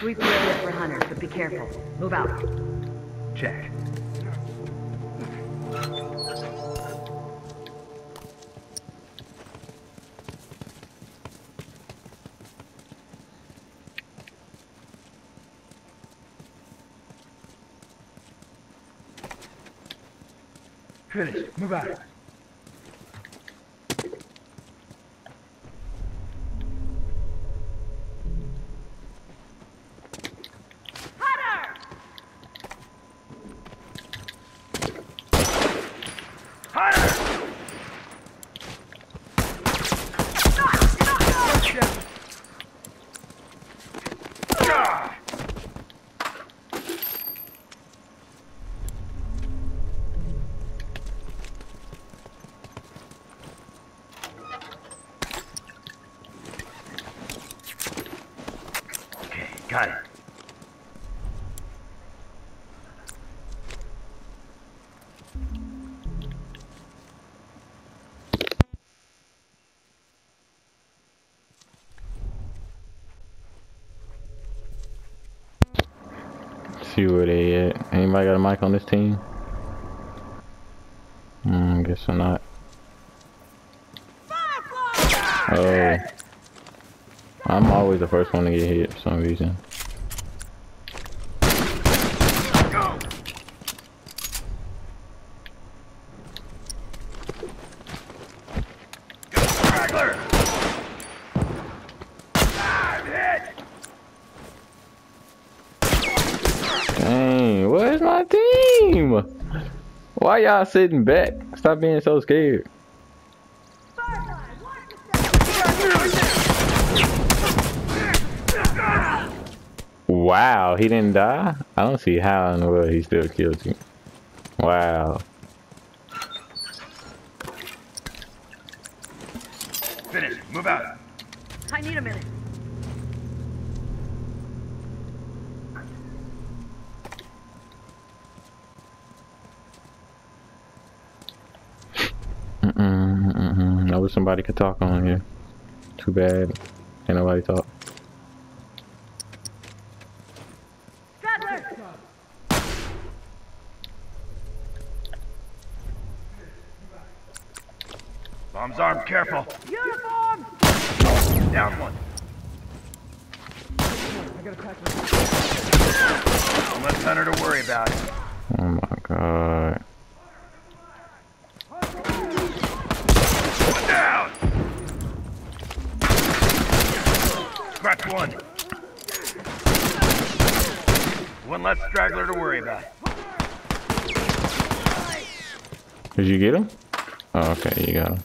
Sweep the area for hunters, but be careful. Move out. Check. Finished. Move out. Hunter! Ah! Okay, got it. See where they at. Anybody got a mic on this team? Mm, guess I'm not. Oh. I'm always the first one to get hit for some reason. Go! Straggler! Ah, I'm hit! Dang, where's my team? Why y'all sitting back? Stop being so scared. Wow, he didn't die? I don't see how in the world he still killed you. Wow. Finish. Move out. I need a minute. Somebody could talk on here. Too bad. Ain't nobody talk. Bomb's armed. Careful. Uniform! Down one. Don't let Hunter to worry about it. Oh my god. One down. One. One less straggler to worry about. Did you get him? Oh, okay, you got him.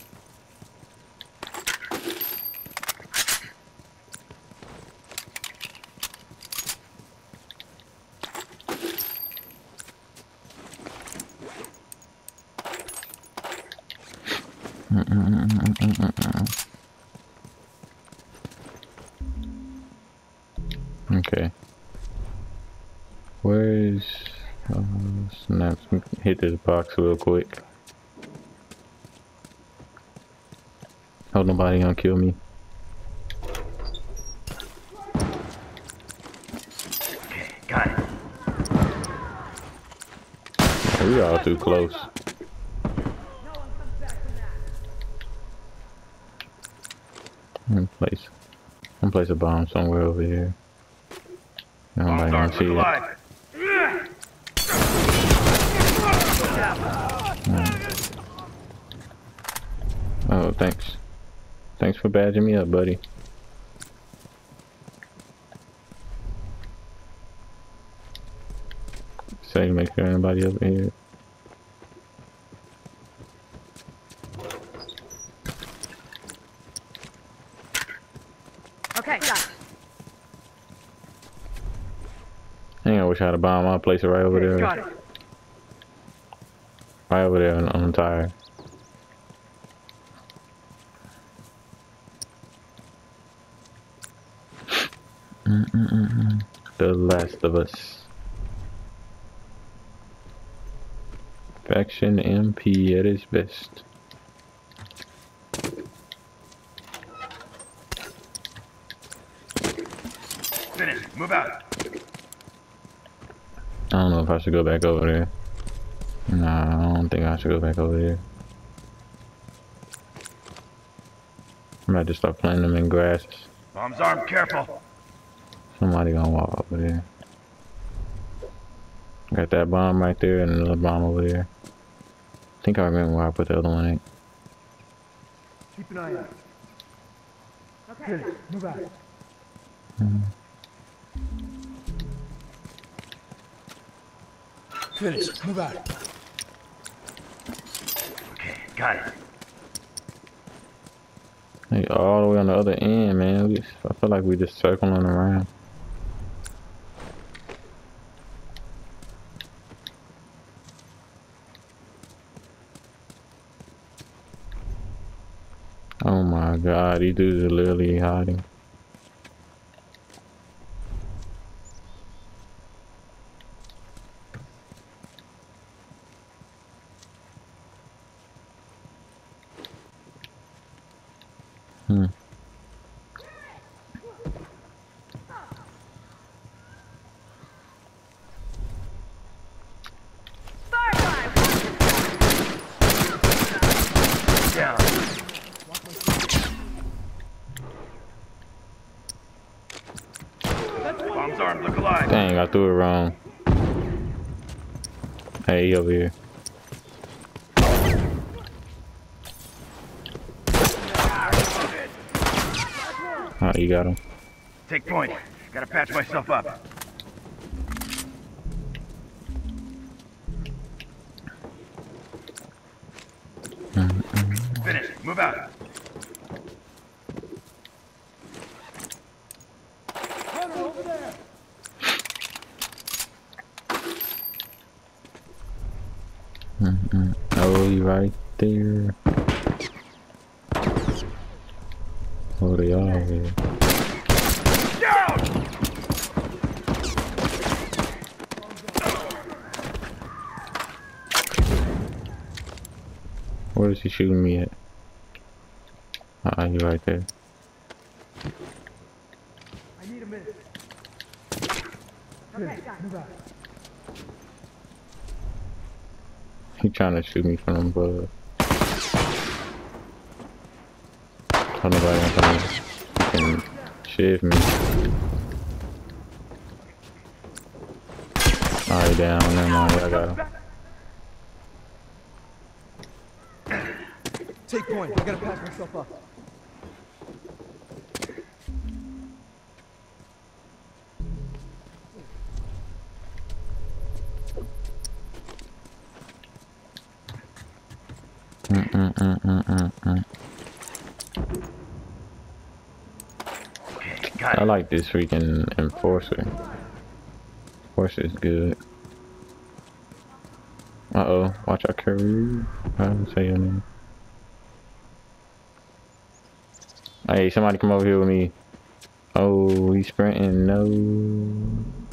Okay. Where's... Uh, snap. Hit this box real quick. Hope nobody gonna kill me. Okay, got it. We all too close. I'm place. I'm place a bomb somewhere over here. Nobody Bombs gonna see it. Oh, thanks. Thanks for badging me up, buddy. Say, to make sure anybody over here. Okay, got it. I had a bomb. I'll place it right over there. Got it. Right over there on, on the tire. The Last of Us. Faction MP at its best. Finish. Move out. I don't know if I should go back over there. Nah, I don't think I should go back over there. I might just start planting them in grasses. Bombs armed, careful. Somebody gonna walk over there. Got that bomb right there and another bomb over there. I think I remember where I put the other one in. Keep an eye out. Okay. Move out. Mm-hmm. Finished. Move out. Okay, got it. Hey, all the way on the other end, man. We, I feel like we just circling around. Oh my god, these dudes are literally hiding. Threw it wrong. Hey, he over here. Oh, you got him. Take point. Gotta patch myself up. Mm-hmm. Finish. Move out. Oh, you right there. Oh, they are here. Where is he shooting me at? Ah, uh, you right there. I need a minute. He trying to shoot me from above. Tell nobody I'm trying to fucking shiv me. Alright, down. Never mind. I got him. Take point. I gotta patch myself up. Mm, mm, I like this freaking enforcer. Enforcer is good. Uh oh, watch out, Curry. I didn't say your name. Hey, somebody come over here with me. Oh, he's sprinting. No.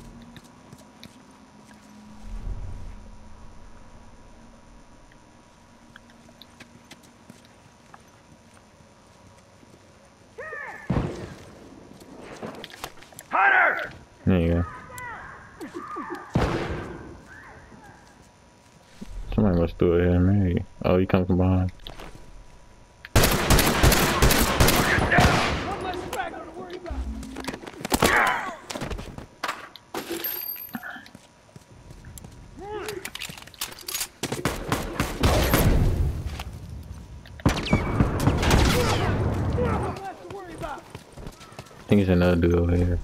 There you go. Somebody must do it here, maybe. Oh, you come from behind. I think it's another dude over here.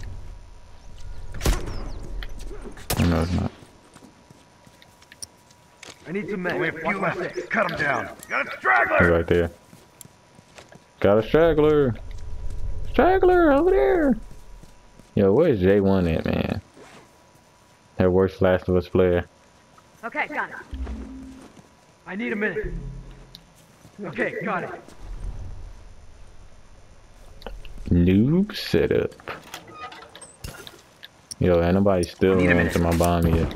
Oh, no, it's not. I need some men. Only a Watch few left. Cut him down. Got a He's straggler! right there. Got a straggler. Straggler over there. Yo, where's J1 at, man? That worst Last of Us player. Okay, got it. I need a minute. Okay, got it. Noob setup. Yo, ain't nobody still Need running to my bomb yet.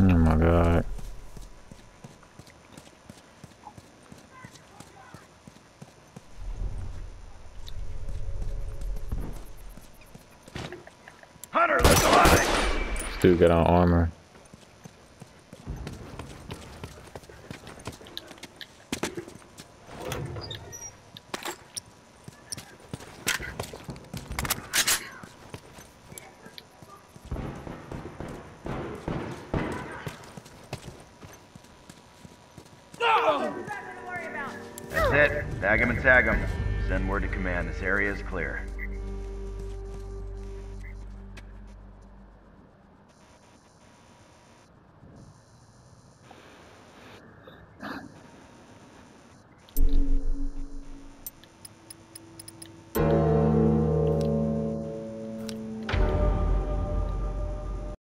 Oh my god. Dude got on armor. That's it. Tag him and tag him. Send word to command. This area is clear.